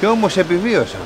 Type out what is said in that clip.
Και όμως επιβίωσαν.